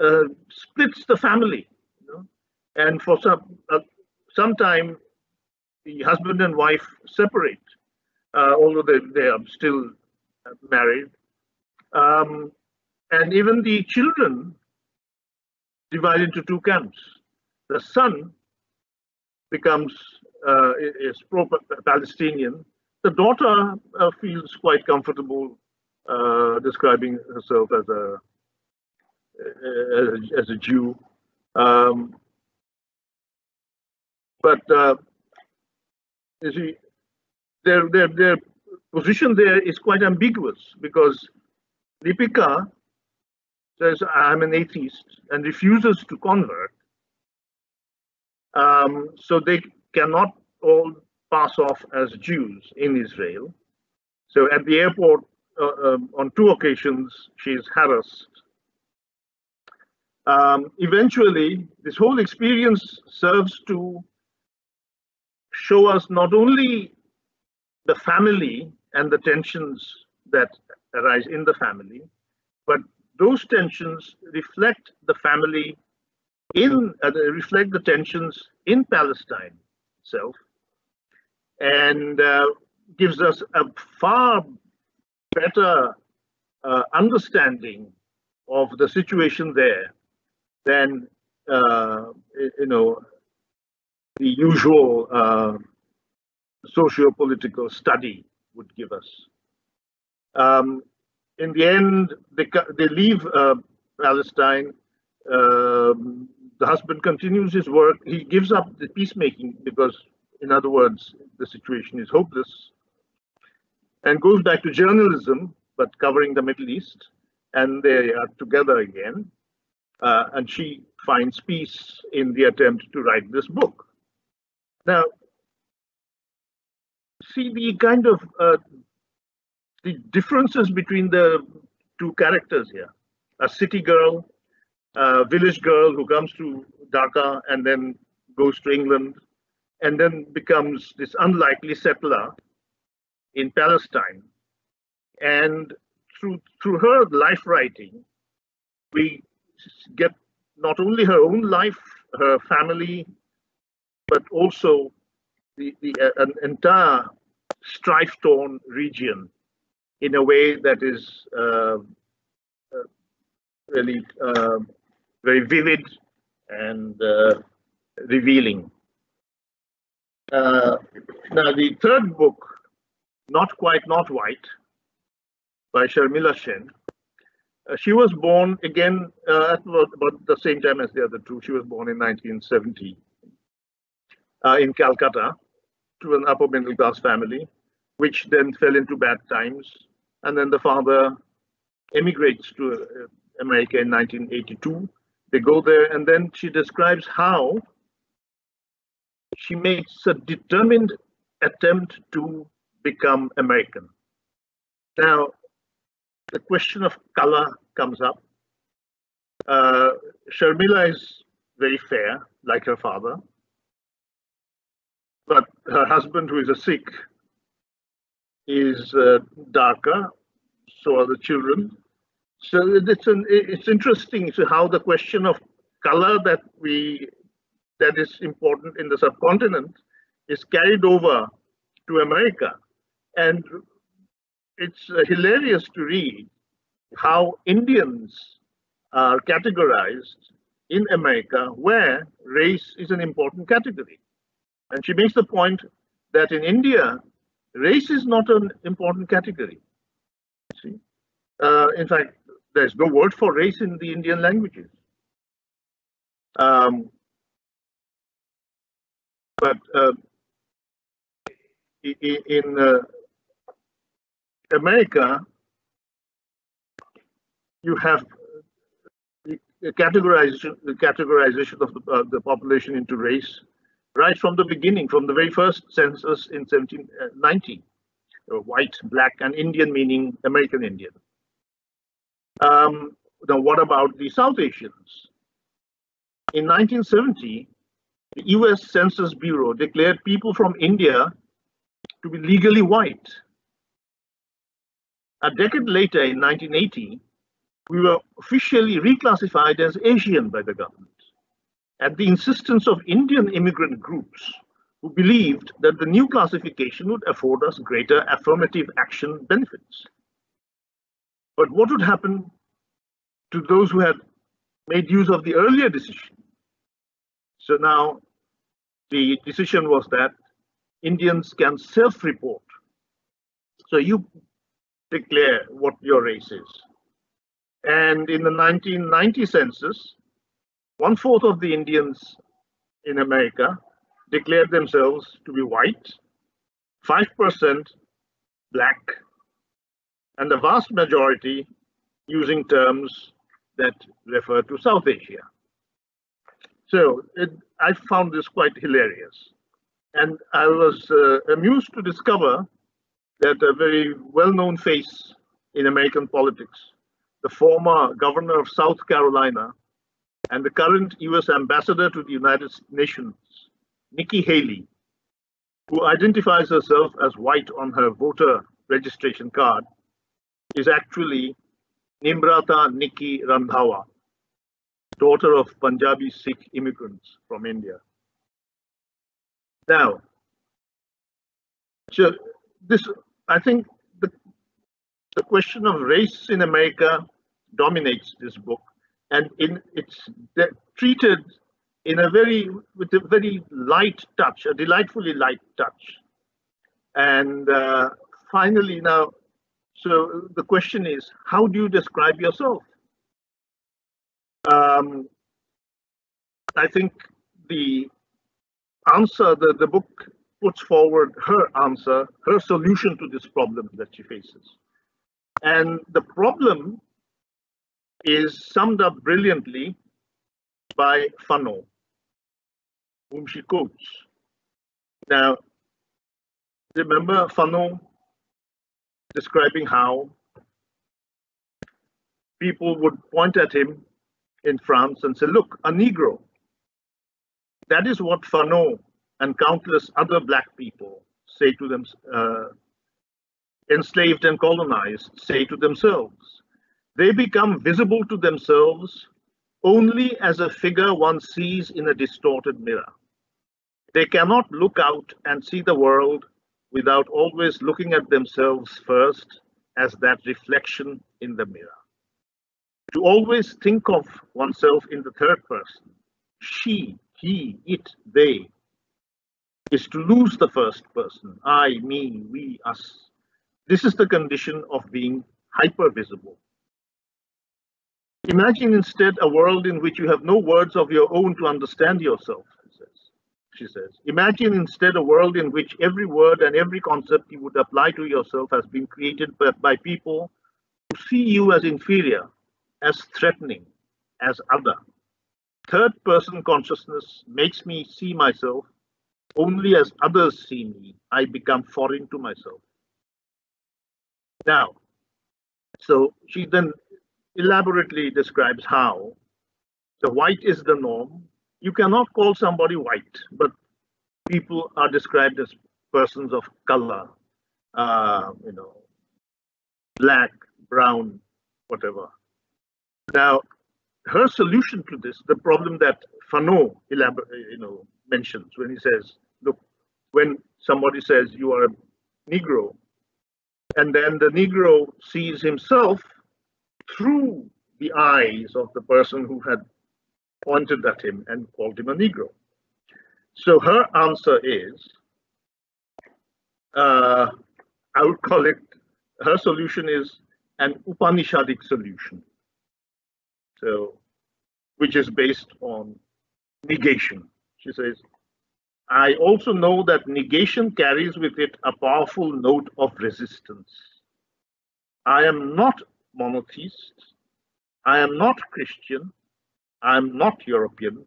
uh, splits the family, you know? and for some uh, some time, the husband and wife separate, although they, they are still married. Um, and even the children divide into two camps. The son becomes uh, is pro-Palestinian. The daughter uh, feels quite comfortable uh, describing herself as a as, as a Jew. Um, but uh, you see, their, their, their position there is quite ambiguous because Lipika says, I'm an atheist and refuses to convert. Um, so they cannot all pass off as Jews in Israel. So at the airport, uh, um, on two occasions, she is harassed. Um, eventually, this whole experience serves to show us not only the family and the tensions that arise in the family, those tensions reflect the family in uh, reflect the tensions in Palestine itself, and uh, gives us a far better uh, understanding of the situation there than uh, you know the usual uh, socio-political study would give us. Um, in the end, they, they leave uh, Palestine. Um, the husband continues his work. He gives up the peacemaking because, in other words, the situation is hopeless and goes back to journalism, but covering the Middle East. And they are together again. Uh, and she finds peace in the attempt to write this book. Now, see the kind of uh, the differences between the two characters here. A city girl, a village girl who comes to Dhaka and then goes to England and then becomes this unlikely settler in Palestine. And through, through her life writing, we get not only her own life, her family, but also the, the uh, an entire strife-torn region in a way that is uh, uh, really uh, very vivid and uh, revealing. Now, the third book, Not Quite Not White, by Sharmila Sen, uh, she was born again uh, at about, about, the same time as the other two. She was born in 1970 uh, in Calcutta to an upper middle class family, which then fell into bad times. And then the father emigrates to uh, America in 1982. They go there, and then she describes how she makes a determined attempt to become American. Now, the question of color comes up. Uh, Sharmila is very fair, like her father, but her husband, who is a Sikh, is uh, darker. So are the children. So it's an, it's interesting to how the question of color that we that is important in the subcontinent is carried over to America, and it's uh, hilarious to read how Indians are categorized in America, where race is an important category. And she makes the point that in India, race is not an important category. See, uh, in fact, there's no word for race in the Indian languages. Um, but uh, in uh, America, you have the categorization, the categorization of the, uh, the population into race right from the beginning, from the very first census in 1790, uh, white, black, and Indian meaning American Indian. Um, now, what about the South Asians? In 1970, the US Census Bureau declared people from India to be legally white. A decade later, in 1980, we were officially reclassified as Asian by the government at the insistence of Indian immigrant groups who believed that the new classification would afford us greater affirmative action benefits. But what would happen to those who had made use of the earlier decision? So now the decision was that Indians can self-report. So you declare what your race is. And in the 1990 census, one fourth of the Indians in America declared themselves to be white, 5% black, and the vast majority using terms that refer to South Asia. So it, I found this quite hilarious. And I was uh, amused to discover that a very well-known face in American politics, the former governor of South Carolina and the current US ambassador to the United Nations, Nikki Haley, who identifies herself as white on her voter registration card, is actually Nimrata Nikki Randhawa, daughter of Punjabi Sikh immigrants from India. Now, this, I think the, the question of race in America dominates this book and in it's treated in a very, with a very light touch, a delightfully light touch. And uh, finally now, so the question is, how do you describe yourself? Um, I think the answer, the, the book puts forward her answer, her solution to this problem that she faces. And the problem is summed up brilliantly by Fanon, whom she quotes. Now, remember Fanon describing how people would point at him in France and say, look, a Negro. That is what Fanon and countless other black people say to them, uh, enslaved and colonized, say to themselves. They become visible to themselves only as a figure one sees in a distorted mirror. They cannot look out and see the world without always looking at themselves first as that reflection in the mirror. To always think of oneself in the third person, she, he, it, they, is to lose the first person, I, me, we, us. This is the condition of being hyper-visible. Imagine instead a world in which you have no words of your own to understand yourself, she says. Imagine instead a world in which every word and every concept you would apply to yourself has been created by, by people who see you as inferior, as threatening, as other. Third person consciousness makes me see myself only as others see me. I become foreign to myself. Now, so she then elaborately describes how the white is the norm. You cannot call somebody white, but people are described as persons of color, uh, you know, black, brown, whatever. Now, her solution to this, the problem that Fanon you know, mentions when he says, look, when somebody says you are a Negro, and then the Negro sees himself through the eyes of the person who had pointed at him and called him a Negro. So her answer is, uh, I would call it, her solution is an Upanishadic solution. So, which is based on negation. She says, I also know that negation carries with it a powerful note of resistance. I am not monotheist. I am not Christian. I am not European.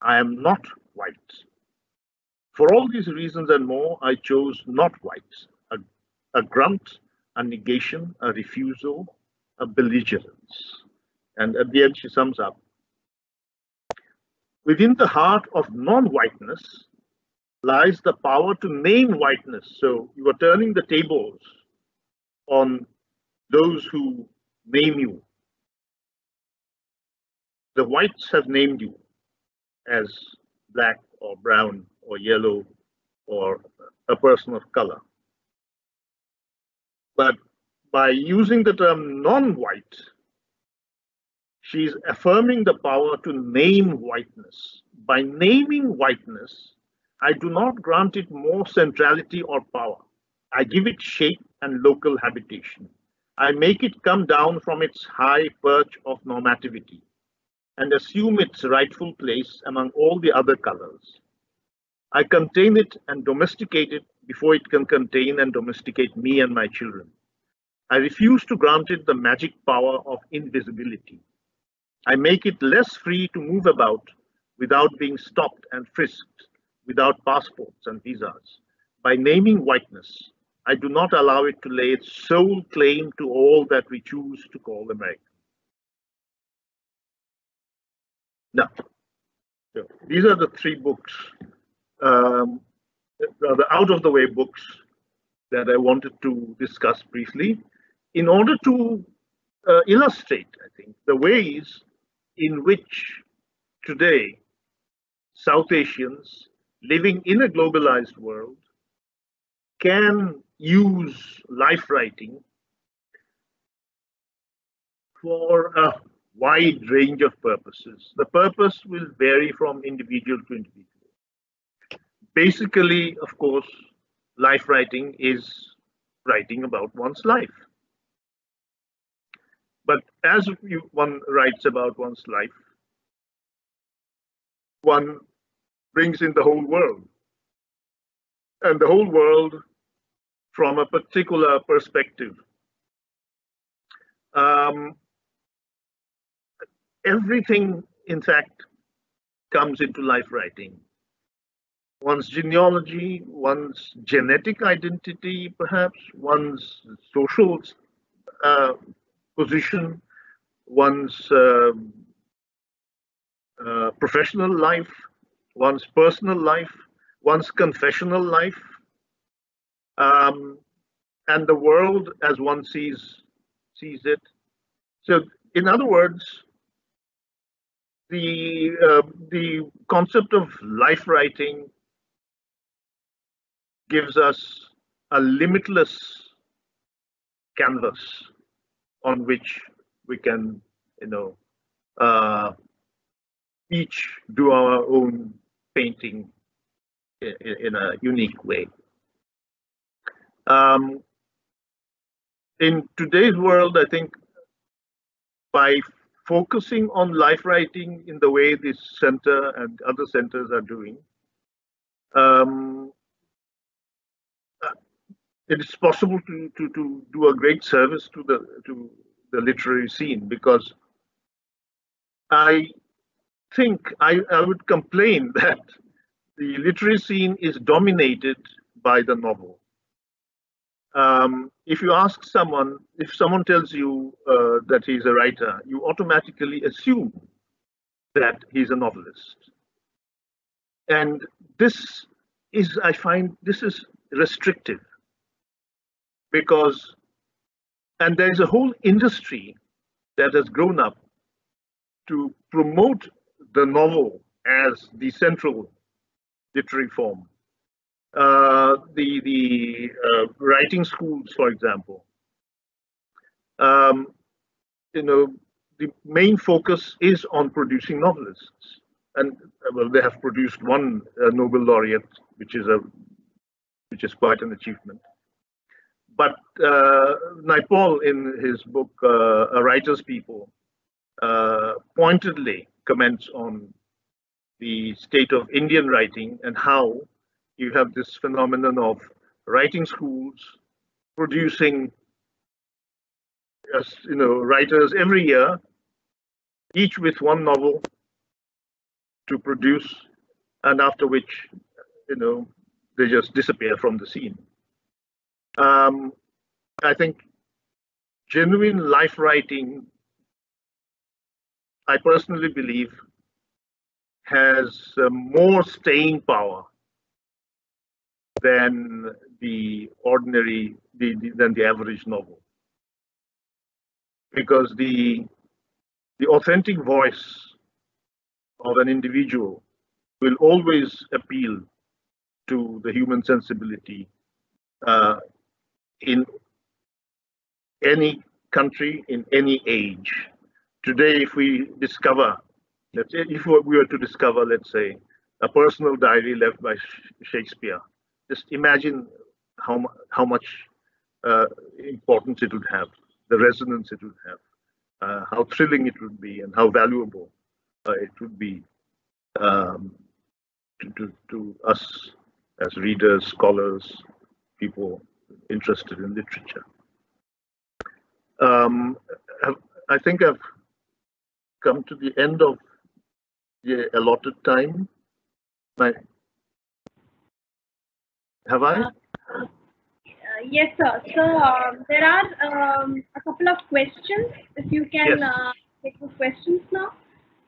I am not white. For all these reasons and more, I chose not white, a, a grunt, a negation, a refusal, a belligerence. And at the end, she sums up. Within the heart of non-whiteness lies the power to name whiteness. So you are turning the tables on those who name you. The whites have named you as black or brown or yellow or a person of color. But by using the term non-white, she's affirming the power to name whiteness. By naming whiteness, I do not grant it more centrality or power. I give it shape and local habitation. I make it come down from its high perch of normativity and assume its rightful place among all the other colors. I contain it and domesticate it before it can contain and domesticate me and my children. I refuse to grant it the magic power of invisibility. I make it less free to move about without being stopped and frisked, without passports and visas. By naming whiteness, I do not allow it to lay its sole claim to all that we choose to call American. Now, so these are the three books, um, the out of the way books that I wanted to discuss briefly in order to uh, illustrate, I think, the ways in which today South Asians living in a globalized world can use life writing for a wide range of purposes. The purpose will vary from individual to individual. Basically, of course, life writing is writing about one's life. But as you, one writes about one's life, one brings in the whole world. And the whole world from a particular perspective. Um, everything, in fact, comes into life writing. One's genealogy, one's genetic identity, perhaps, one's social uh, position, one's uh, uh, professional life, one's personal life, one's confessional life, um, and the world as one sees sees it. So, in other words, the uh, the concept of life writing gives us a limitless canvas on which we can, you know, uh, each do our own painting in, in a unique way. Um, in today's world, I think by focusing on life writing in the way this center and other centers are doing, um, it is possible to, to, to do a great service to the to the literary scene because I think I, I would complain that the literary scene is dominated by the novel. Um, if you ask someone, if someone tells you uh, that he's a writer, you automatically assume that he's a novelist. And this is, I find, this is restrictive because, and there's a whole industry that has grown up to promote the novel as the central literary form. Uh, the the uh, writing schools, for example, um, you know, the main focus is on producing novelists, and uh, well, they have produced one uh, Nobel laureate, which is a which is quite an achievement. But uh, Naipaul, in his book uh, A Writer's People, pointedly comments on the state of Indian writing and how you have this phenomenon of writing schools producing as you know writers every year each with one novel to produce and after which you know they just disappear from the scene. Um, I think genuine life writing, I personally believe, has uh, more staying power than the ordinary, the, the, than the average novel. Because the, the authentic voice of an individual will always appeal to the human sensibility uh, in any country, in any age. Today, if we discover, let's say, if we were to discover, let's say, a personal diary left by Shakespeare, just imagine how, how much uh, importance it would have. the resonance it would have, uh, how thrilling it would be, and how valuable uh, it would be um, to, to, to us as readers, scholars, people interested in literature. Um, I think I've come to the end of the allotted time. My, have I? Uh, yes, sir. So um, there are um, a couple of questions. If you can Yes. uh, take the questions now.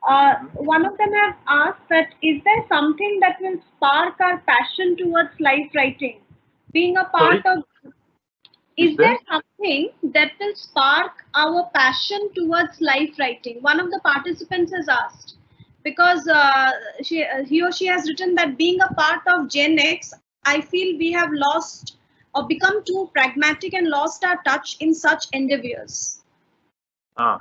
Uh, one of them have asked that is there something that will spark our passion towards life writing? Being a part of is Is there? there something that will spark our passion towards life writing? One of the participants has asked because uh, she, uh, he or she has written that being a part of Gen X, I feel we have lost or become too pragmatic and lost our touch in such endeavors. Ah.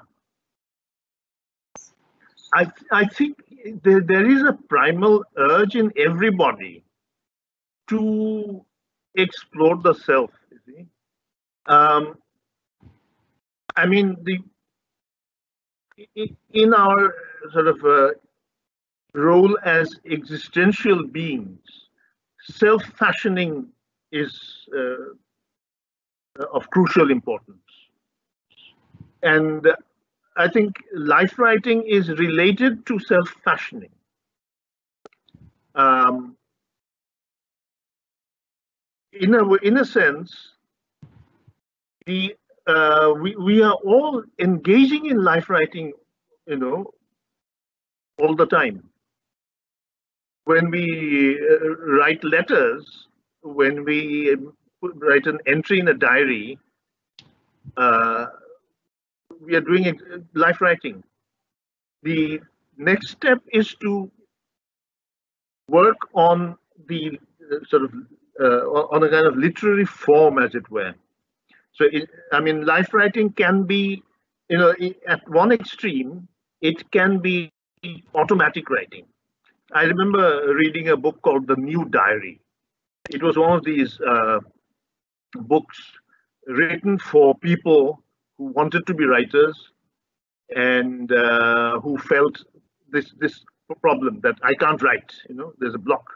I, I think there, there is a primal urge in everybody to explore the self. You see, um, I mean the in our sort of uh, role as existential beings, self-fashioning is uh, of crucial importance, and I think life writing is related to self-fashioning. Um, in a in a sense, the uh, we we are all engaging in life writing, you know, all the time. When we uh, write letters, when we write an entry in a diary, uh, we are doing ex- life writing. The next step is to work on the uh, sort of uh, on a kind of literary form, as it were. So, it, I mean, life writing can be, you know, at one extreme, it can be automatic writing. I remember reading a book called The New Diary. It was one of these uh, books written for people who wanted to be writers and uh, who felt this this problem that I can't write. You know, there's a block,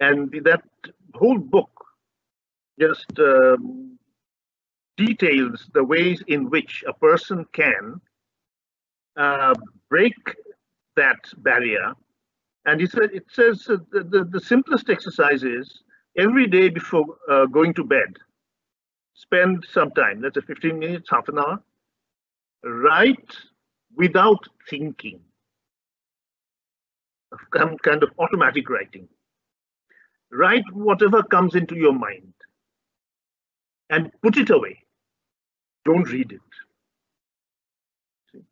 and that whole book just um, details the ways in which a person can uh, break that barrier. And he said, it says uh, the, the, the simplest exercise is every day before uh, going to bed, spend some time, let's say 15 minutes, half an hour, write without thinking. Some kind of automatic writing. Write whatever comes into your mind and put it away. Don't read it. See?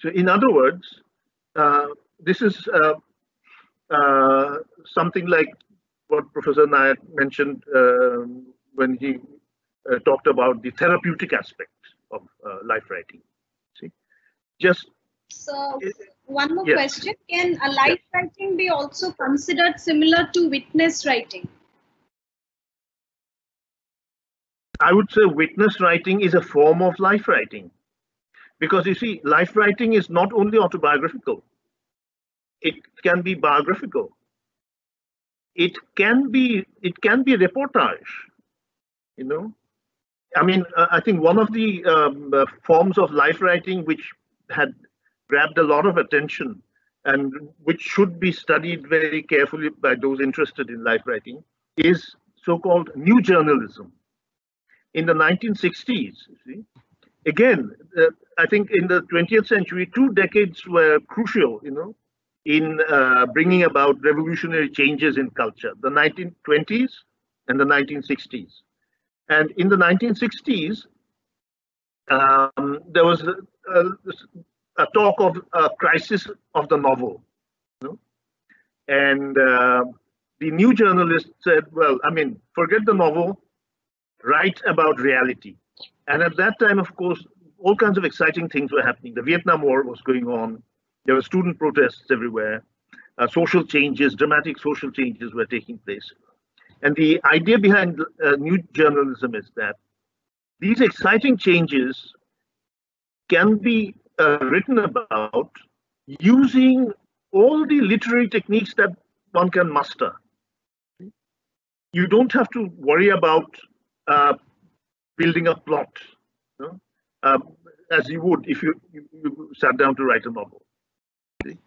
So, in other words, uh, this is uh, uh, something like what Professor Nayak mentioned um, when he uh, talked about the therapeutic aspect of uh, life writing. See, just So one more Yes. question, can a life writing be also considered similar to witness writing? I would say witness writing is a form of life writing. Because you see, life writing is not only autobiographical, it can be biographical. It can be it can be reportage, you know. I mean, uh, I think one of the um, uh, forms of life writing which had grabbed a lot of attention and which should be studied very carefully by those interested in life writing is so-called new journalism in the 1960s. You see, again, uh, I think in the 20th century, two decades were crucial, you know, in uh, bringing about revolutionary changes in culture: the 1920s and the 1960s. And in the 1960s, um, there was a, a, a talk of a crisis of the novel, you know? and uh, the new journalist said, "Well, I mean, forget the novel." write about reality. And at that time, of course, all kinds of exciting things were happening. The Vietnam War was going on. There were student protests everywhere. Uh, social changes, dramatic social changes were taking place. And the idea behind uh, new journalism is that these exciting changes can be uh, written about using all the literary techniques that one can muster. You don't have to worry about uh, building a plot you know, um, as you would if you, you, you, sat down to write a novel.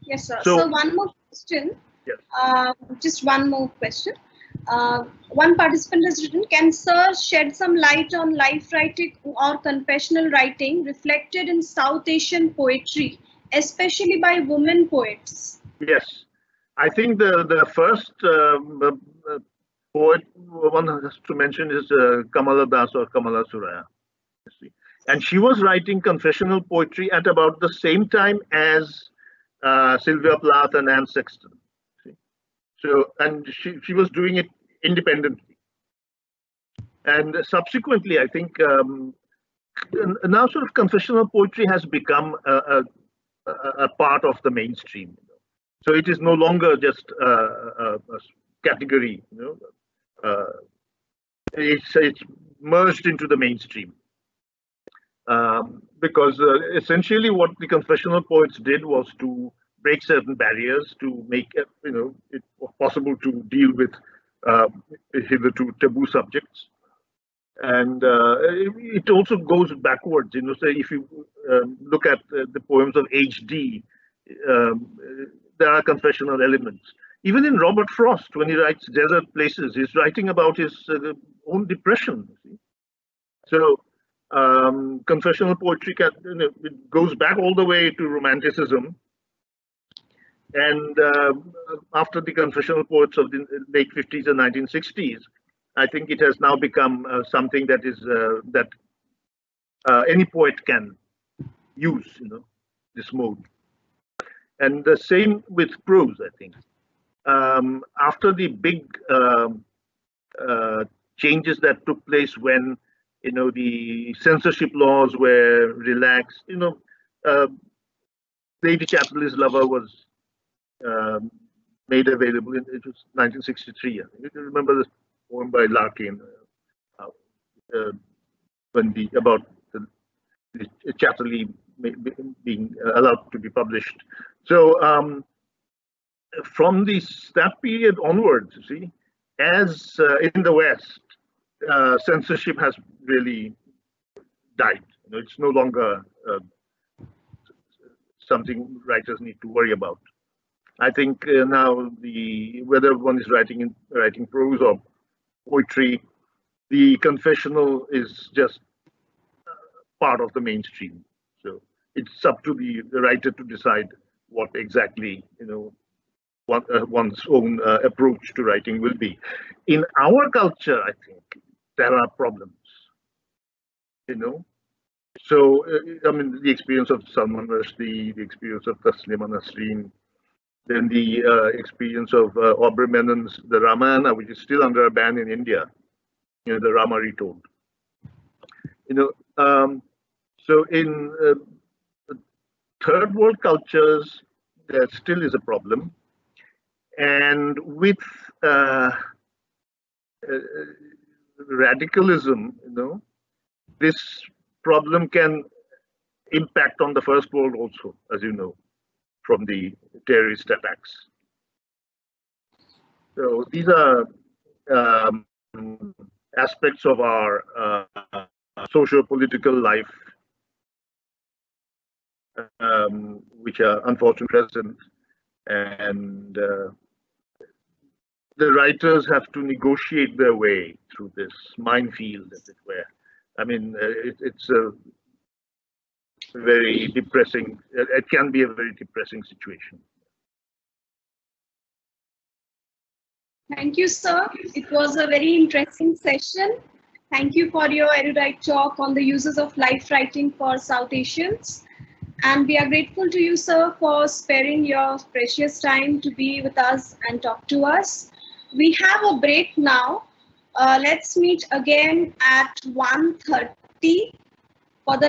Yes, sir. So- So, one more question. Yes. Uh, just one more question. Uh, one participant has written, can sir shed some light on life writing or confessional writing reflected in South Asian poetry, especially by women poets? Yes, I think the the first uh, poet one has to mention is uh, Kamala Das or Kamala Suraya. And she was writing confessional poetry at about the same time as uh, Sylvia Plath and Anne Sexton. So, and she, she was doing it independently. And subsequently, I think um, now sort of confessional poetry has become a, a, a part of the mainstream. So it is no longer just uh, a, a category, you know. Uh, it's it's merged into the mainstream um, because uh, essentially what the confessional poets did was to break certain barriers to make it, you know it possible to deal with uh, hitherto taboo subjects. And uh, it also goes backwards, you know. Say if you um, look at uh, the poems of H.D., um, there are confessional elements. Even in Robert Frost, when he writes Desert Places, he's writing about his uh, own depression. So um, confessional poetry can, you know, it goes back all the way to Romanticism. And uh, after the confessional poets of the late 50s and 1960s, I think it has now become uh, something that is uh, that uh, any poet can use, you know, this mode. And the same with prose, I think. Um, after the big um, uh, changes that took place when, you know, the censorship laws were relaxed, you know, uh, Lady Chatterley's Lover was um, made available in it was 1963. I think. You remember this poem by Larkin uh, uh, when the about the, the Chatterley being allowed to be published. So um, from this that period onwards, you see, as uh, in the West, uh, censorship has really died. You know, it's no longer uh, something writers need to worry about. I think uh, now the whether one is writing in writing prose or poetry, the confessional is just part of the mainstream. So it's up to the, the writer to decide what exactly you know uh, one's own uh, approach to writing will be. In our culture, I think there are problems. You know, so uh, I mean the experience of Salman Rushdie, the experience of Taslima Nasreen, then the uh, experience of uh, Aubrey Menen's The Ramayana, which is still under a ban in India, you know, the Rama retold. You know, um, so in uh, third world cultures, there still is a problem. And with uh, uh, radicalism, you know, this problem can impact on the first world also, as you know from the terrorist attacks. So these are um, aspects of our uh, socio-political life um, which are unfortunately present and uh, the writers have to negotiate their way through this minefield as it were. I mean, uh, it, it's a very depressing, it it can be a very depressing situation. Thank you, sir. It was a very interesting session. Thank you for your erudite talk on the uses of life writing for South Asians. And we are grateful to you, sir, for sparing your precious time to be with us and talk to us. We have a break now. Uh, let's meet again at 1.30 for the